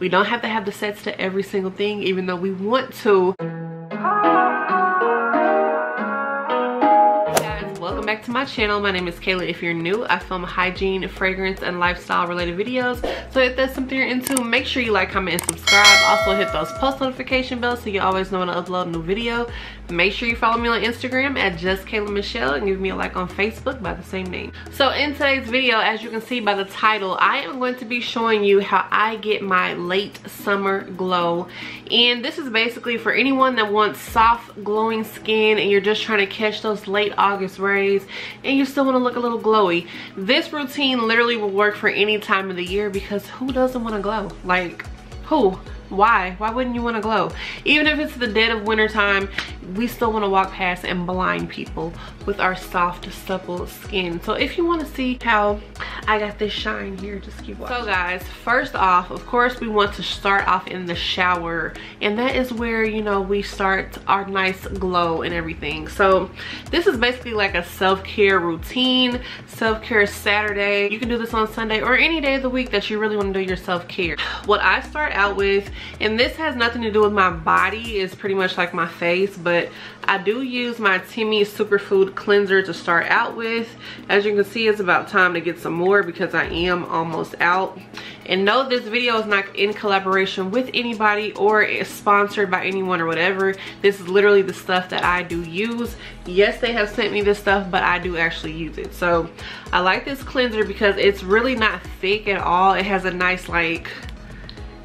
We don't have to have the sets to every single thing, even though we want to. Welcome back to my channel. My name is kayla. If you're new i film hygiene fragrance and lifestyle related videos. So if that's something you're into make sure you like comment and subscribe. Also hit those post notification bells so you always know when i upload a new video make sure you follow me on instagram at just kayla michelle and give me a like on facebook by the same name. So in today's video as you can see by the title i am going to be showing you how i get my late summer glow. And this is basically for anyone that wants soft glowing skin and you're just trying to catch those late august rays and you still want to look a little glowy. This routine literally will work for any time of the year because who doesn't want to glow? Like who? Why? Why wouldn't you want to glow? Even if it's the dead of winter time we still want to walk past and blind people with our soft supple skin. So if you want to see how i got this shine here just keep watching. so guys first off of course we want to start off in the shower and that is where you know we start our nice glow and everything. So this is basically like a self-care routine self-care saturday. You can do this on sunday or any day of the week that you really want to do your self-care. What i start out with and this has nothing to do with my body it's pretty much like my face but I do use my Teami Superfood Cleanser to start out with. As you can see, it's about time to get some more because I am almost out. And no, this video is not in collaboration with anybody or is sponsored by anyone or whatever. This is literally the stuff that I do use. Yes, they have sent me this stuff, but I do actually use it. So I like this cleanser because it's really not thick at all. It has a nice like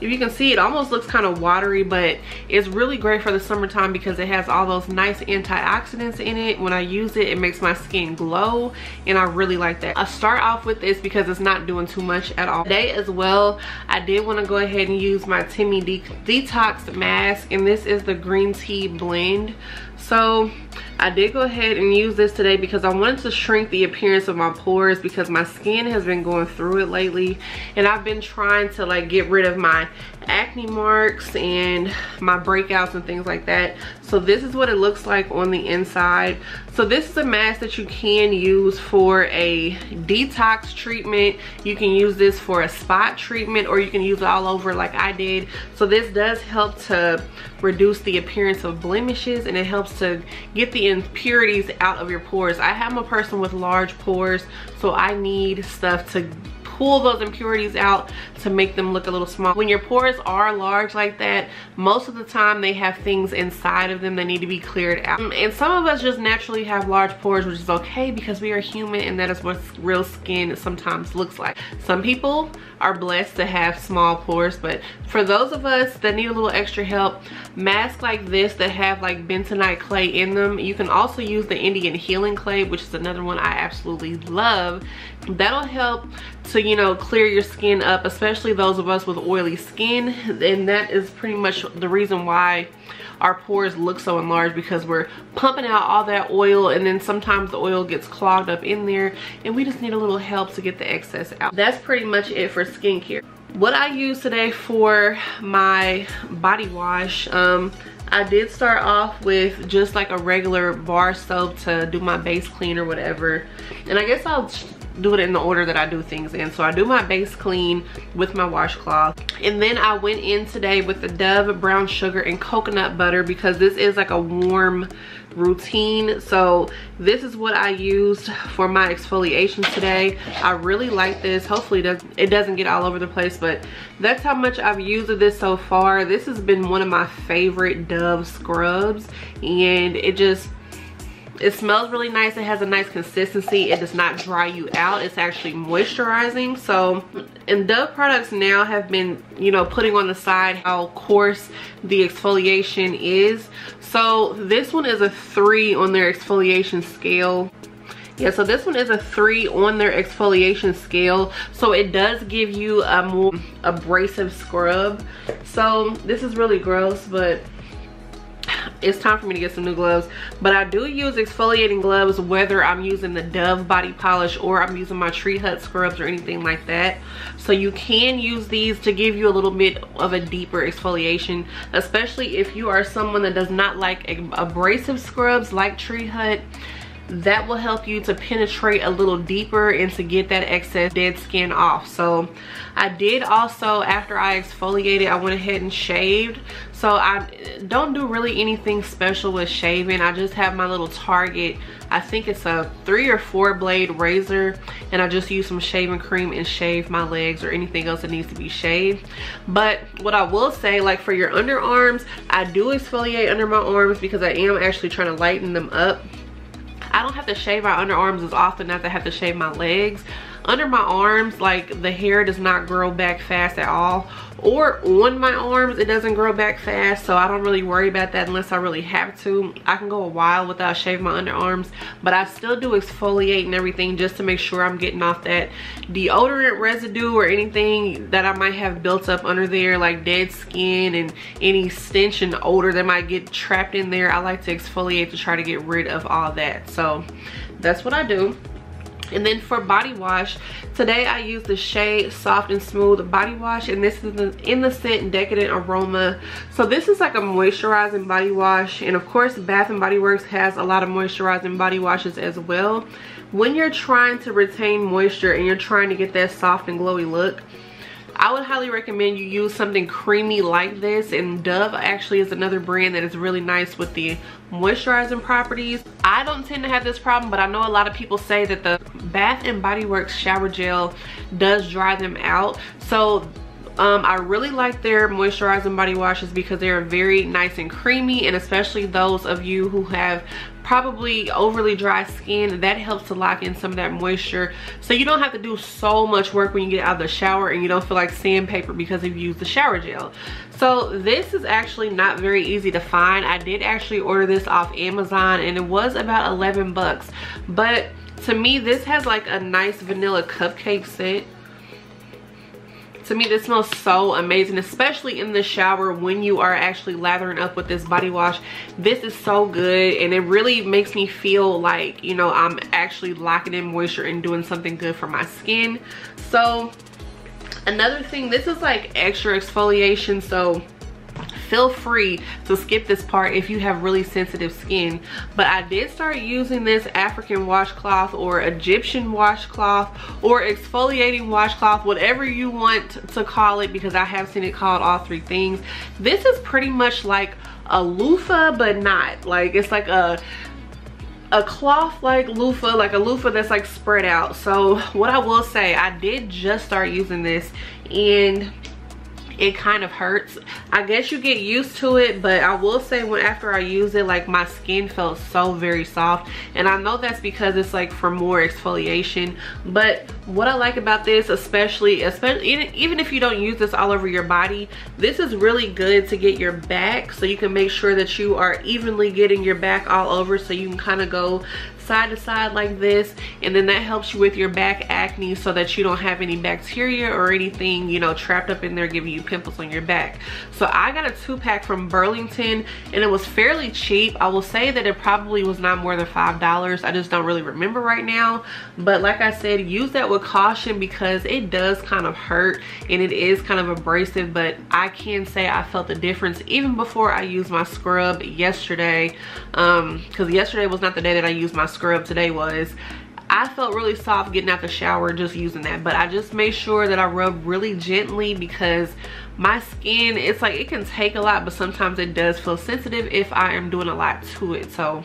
if you can see it almost looks kind of watery but it's really great for the summertime because it has all those nice antioxidants in it. When i use it it makes my skin glow and i really like that. I start off with this because it's not doing too much at all. Today as well i did want to go ahead and use my Teami De detox mask and this is the green tea blend. So I did go ahead and use this today because I wanted to shrink the appearance of my pores because my skin has been going through it lately. And I've been trying to like get rid of my acne marks and my breakouts and things like that. So this is what it looks like on the inside. So this is a mask that you can use for a detox treatment. You can use this for a spot treatment or you can use it all over like I did. So this does help to reduce the appearance of blemishes and it helps to get the impurities out of your pores. I am a person with large pores so I need stuff to pull those impurities out to make them look a little small. When your pores are large like that, most of the time they have things inside of them that need to be cleared out. Um, and some of us just naturally have large pores, which is okay because we are human and that is what real skin sometimes looks like. Some people are blessed to have small pores, but for those of us that need a little extra help, masks like this that have like bentonite clay in them, you can also use the Indian healing clay, which is another one I absolutely love. That'll help to you know clear your skin up especially those of us with oily skin. And that is pretty much the reason why our pores look so enlarged because we're pumping out all that oil and then sometimes the oil gets clogged up in there and we just need a little help to get the excess out. That's pretty much it for skincare. What i use today for my body wash um I did start off with just like a regular bar soap to do my base clean or whatever. And I guess I'll do it in the order that I do things in. So I do my base clean with my washcloth. And then I went in today with the Dove brown sugar and coconut butter because this is like a warm routine. So this is what I used for my exfoliation today. I really like this. Hopefully it doesn't get all over the place, but that's how much I've used of this so far. This has been one of my favorite Dove scrubs and it just it smells really nice. It has a nice consistency. It does not dry you out. It's actually moisturizing. So, and Dove products now have been, you know, putting on the side how coarse the exfoliation is. So this one is a three on their exfoliation scale yeah so this one is a three on their exfoliation scale so it does give you a more abrasive scrub so this is really gross but it's time for me to get some new gloves. But i do use exfoliating gloves whether i'm using the dove body polish or i'm using my tree hut scrubs or anything like that. So you can use these to give you a little bit of a deeper exfoliation especially if you are someone that does not like abrasive scrubs like tree hut. That will help you to penetrate a little deeper and to get that excess dead skin off. So i did also after i exfoliated i went ahead and shaved so i don't do really anything special with shaving. I just have my little target. I think it's a three or four blade razor and i just use some shaving cream and shave my legs or anything else that needs to be shaved. But what i will say like for your underarms i do exfoliate under my arms because i am actually trying to lighten them up. I don't have to shave my underarms as often as I have to shave my legs. Under my arms, like the hair does not grow back fast at all. Or on my arms it doesn't grow back fast so I don't really worry about that unless I really have to. I can go a while without shaving my underarms but I still do exfoliate and everything just to make sure I'm getting off that deodorant residue or anything that I might have built up under there like dead skin and any stench and odor that might get trapped in there. I like to exfoliate to try to get rid of all that. So that's what I do and then for body wash today i use the shade soft and smooth body wash and this is in the scent decadent aroma. So this is like a moisturizing body wash and of course bath and body works has a lot of moisturizing body washes as well. When you're trying to retain moisture and you're trying to get that soft and glowy look I would highly recommend you use something creamy like this and Dove actually is another brand that is really nice with the moisturizing properties. I don't tend to have this problem but I know a lot of people say that the Bath and Body Works shower gel does dry them out. So um, I really like their moisturizing body washes because they're very nice and creamy and especially those of you who have probably overly dry skin that helps to lock in some of that moisture. So you don't have to do so much work when you get out of the shower and you don't feel like sandpaper because you've used the shower gel. So this is actually not very easy to find. I did actually order this off amazon and it was about 11 bucks. But to me this has like a nice vanilla cupcake scent to me this smells so amazing especially in the shower when you are actually lathering up with this body wash. This is so good and it really makes me feel like you know i'm actually locking in moisture and doing something good for my skin. So another thing this is like extra exfoliation so feel free to skip this part if you have really sensitive skin. But i did start using this african washcloth or egyptian washcloth or exfoliating washcloth whatever you want to call it because i have seen it called all three things. This is pretty much like a loofah but not. Like it's like a a cloth like loofah like a loofah that's like spread out. So what i will say i did just start using this and it kind of hurts. I guess you get used to it but i will say when after i use it like my skin felt so very soft. And i know that's because it's like for more exfoliation. But what i like about this especially especially even if you don't use this all over your body this is really good to get your back so you can make sure that you are evenly getting your back all over so you can kind of go side to side like this and then that helps you with your back acne so that you don't have any bacteria or anything you know trapped up in there giving you pimples on your back. So i got a two pack from burlington and it was fairly cheap. I will say that it probably was not more than five dollars. I just don't really remember right now. But like i said use that with caution because it does kind of hurt and it is kind of abrasive but i can say i felt the difference even before i used my scrub yesterday um because yesterday was not the day that i used my scrub today was I felt really soft getting out the shower just using that but I just made sure that I rub really gently because my skin it's like it can take a lot but sometimes it does feel sensitive if I am doing a lot to it. So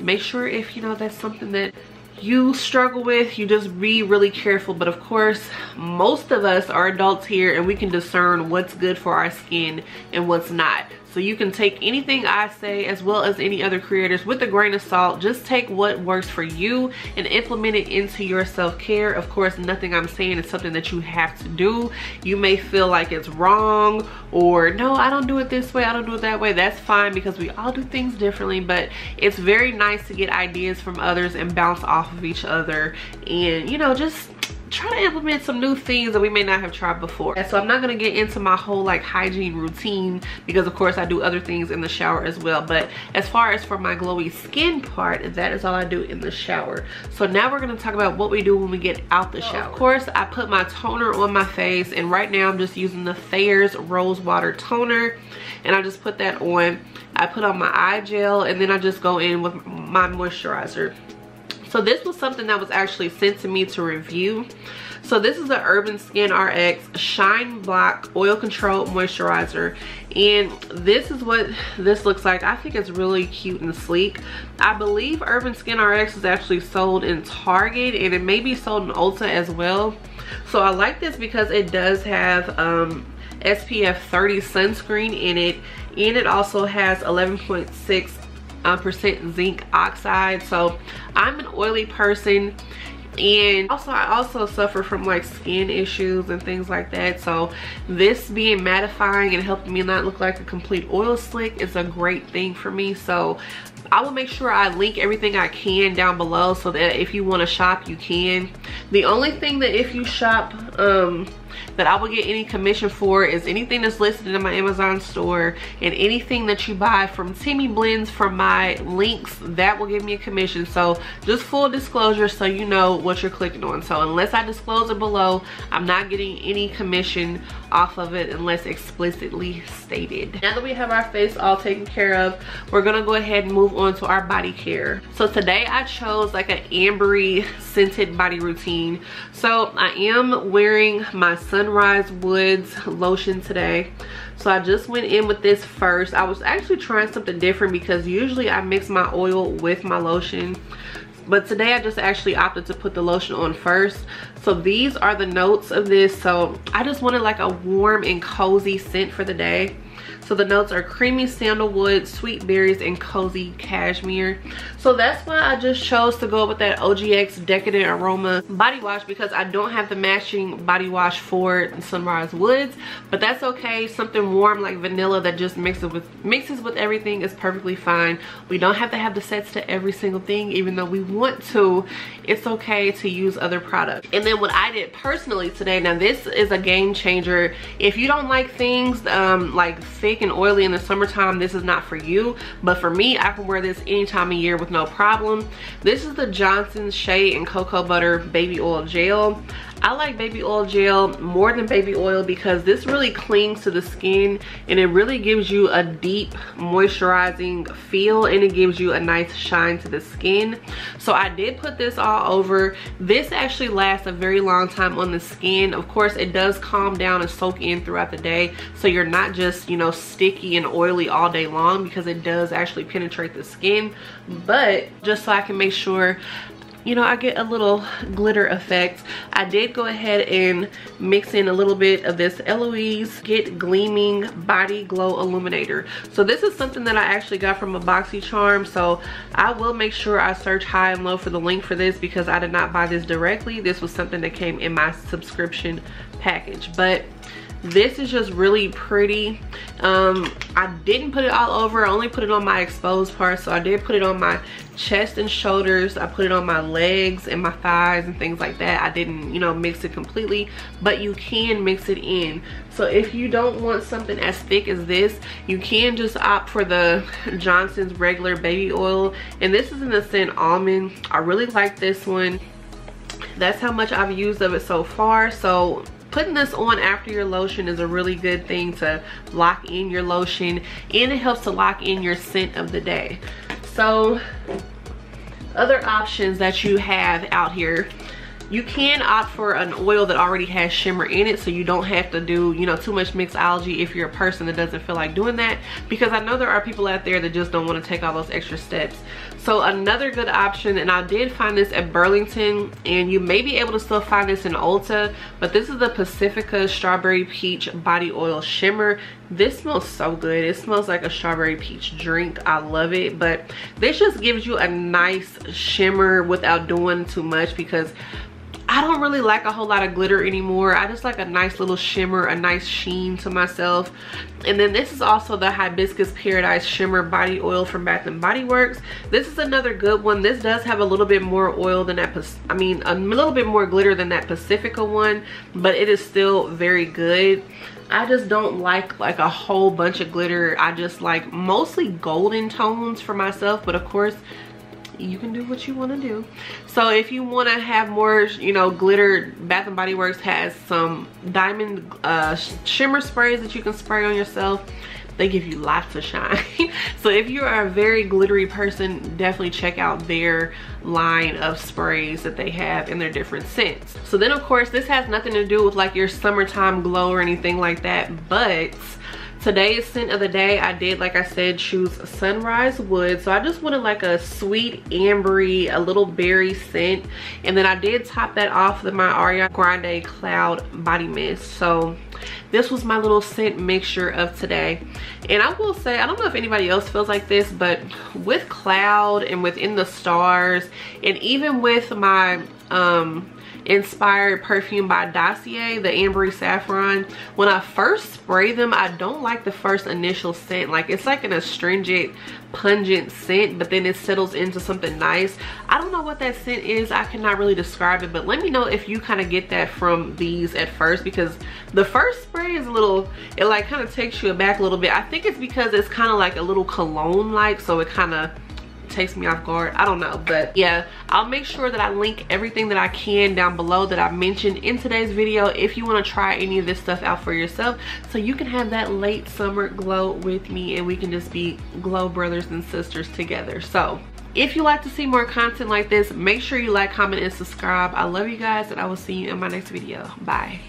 make sure if you know that's something that you struggle with you just be really careful. But of course most of us are adults here and we can discern what's good for our skin and what's not so you can take anything I say as well as any other creators with a grain of salt. Just take what works for you and implement it into your self-care. Of course, nothing I'm saying is something that you have to do. You may feel like it's wrong or no, I don't do it this way. I don't do it that way. That's fine because we all do things differently, but it's very nice to get ideas from others and bounce off of each other and, you know, just try to implement some new things that we may not have tried before. So I'm not gonna get into my whole like hygiene routine because of course I do other things in the shower as well. But as far as for my glowy skin part, that is all I do in the shower. So now we're gonna talk about what we do when we get out the oh. shower. Of course, I put my toner on my face and right now I'm just using the Thayer's Rose Water Toner and I just put that on. I put on my eye gel and then I just go in with my moisturizer so this was something that was actually sent to me to review. So this is the urban skin rx shine block oil control moisturizer. And this is what this looks like. I think it's really cute and sleek. I believe urban skin rx is actually sold in target and it may be sold in ulta as well. So i like this because it does have um SPF 30 sunscreen in it and it also has 11.6 uh, percent zinc oxide. So I'm an oily person and also I also suffer from like skin issues and things like that. So this being mattifying and helping me not look like a complete oil slick is a great thing for me. So I will make sure I link everything I can down below so that if you want to shop you can. The only thing that if you shop um that I will get any commission for is anything that's listed in my Amazon store and anything that you buy from Teami Blends from my links, that will give me a commission. So just full disclosure so you know what you're clicking on. So unless I disclose it below, I'm not getting any commission off of it unless explicitly stated. Now that we have our face all taken care of, we're gonna go ahead and move on to our body care. So today I chose like an ambery scented body routine. So I am wearing my Sunrise Woods lotion today. So I just went in with this first. I was actually trying something different because usually I mix my oil with my lotion. But today I just actually opted to put the lotion on first. So these are the notes of this. So I just wanted like a warm and cozy scent for the day. So the notes are creamy sandalwood, sweet berries, and cozy cashmere. So that's why I just chose to go with that OGX Decadent Aroma body wash because I don't have the matching body wash for Sunrise Woods. But that's okay. Something warm like vanilla that just mixes with mixes with everything is perfectly fine. We don't have to have the sets to every single thing even though we want to. It's okay to use other products. And then what I did personally today, now this is a game changer. If you don't like things um, like thick and oily in the summertime, this is not for you. But for me, I can wear this any time of year with no problem. This is the Johnson's Shea and Cocoa Butter Baby Oil Gel. I like baby oil gel more than baby oil because this really clings to the skin and it really gives you a deep moisturizing feel and it gives you a nice shine to the skin. So I did put this all over. This actually lasts a very long time on the skin. Of course, it does calm down and soak in throughout the day so you're not just, you know, sticky and oily all day long because it does actually penetrate the skin. But just so I can make sure you know, I get a little glitter effect. I did go ahead and mix in a little bit of this Eloise Get Gleaming Body Glow Illuminator. So this is something that I actually got from a BoxyCharm. So I will make sure I search high and low for the link for this because I did not buy this directly. This was something that came in my subscription package. But this is just really pretty. Um i didn't put it all over. I only put it on my exposed part so i did put it on my chest and shoulders. I put it on my legs and my thighs and things like that. I didn't you know mix it completely but you can mix it in. So if you don't want something as thick as this you can just opt for the johnson's regular baby oil. And this is in the scent almond. I really like this one. That's how much i've used of it so far. So putting this on after your lotion is a really good thing to lock in your lotion and it helps to lock in your scent of the day. So other options that you have out here you can opt for an oil that already has shimmer in it so you don't have to do you know too much mixology if you're a person that doesn't feel like doing that because i know there are people out there that just don't want to take all those extra steps. So another good option and i did find this at burlington and you may be able to still find this in ulta but this is the pacifica strawberry peach body oil shimmer. This smells so good. It smells like a strawberry peach drink. I love it but this just gives you a nice shimmer without doing too much because I don't really like a whole lot of glitter anymore. I just like a nice little shimmer, a nice sheen to myself. And then this is also the Hibiscus Paradise Shimmer Body Oil from Bath & Body Works. This is another good one. This does have a little bit more oil than that, I mean, a little bit more glitter than that Pacifica one, but it is still very good. I just don't like like a whole bunch of glitter. I just like mostly golden tones for myself, but of course you can do what you want to do. So if you want to have more you know glitter bath and body works has some diamond uh, shimmer sprays that you can spray on yourself. They give you lots of shine. So if you are a very glittery person definitely check out their line of sprays that they have in their different scents. So then of course this has nothing to do with like your summertime glow or anything like that but today's scent of the day. I did like i said choose sunrise wood. So i just wanted like a sweet ambery a little berry scent. And then i did top that off with my ariana grande cloud body mist. So this was my little scent mixture of today. And i will say i don't know if anybody else feels like this but with cloud and within the stars and even with my um inspired perfume by Dossier, the Ambery Saffron. When I first spray them, I don't like the first initial scent. Like it's like an astringent, pungent scent, but then it settles into something nice. I don't know what that scent is. I cannot really describe it, but let me know if you kind of get that from these at first because the first spray is a little, it like kind of takes you aback a little bit. I think it's because it's kind of like a little cologne-like, so it kind of takes me off guard. I don't know but yeah i'll make sure that i link everything that i can down below that i mentioned in today's video if you want to try any of this stuff out for yourself so you can have that late summer glow with me and we can just be glow brothers and sisters together. So if you like to see more content like this make sure you like comment and subscribe. I love you guys and i will see you in my next video. Bye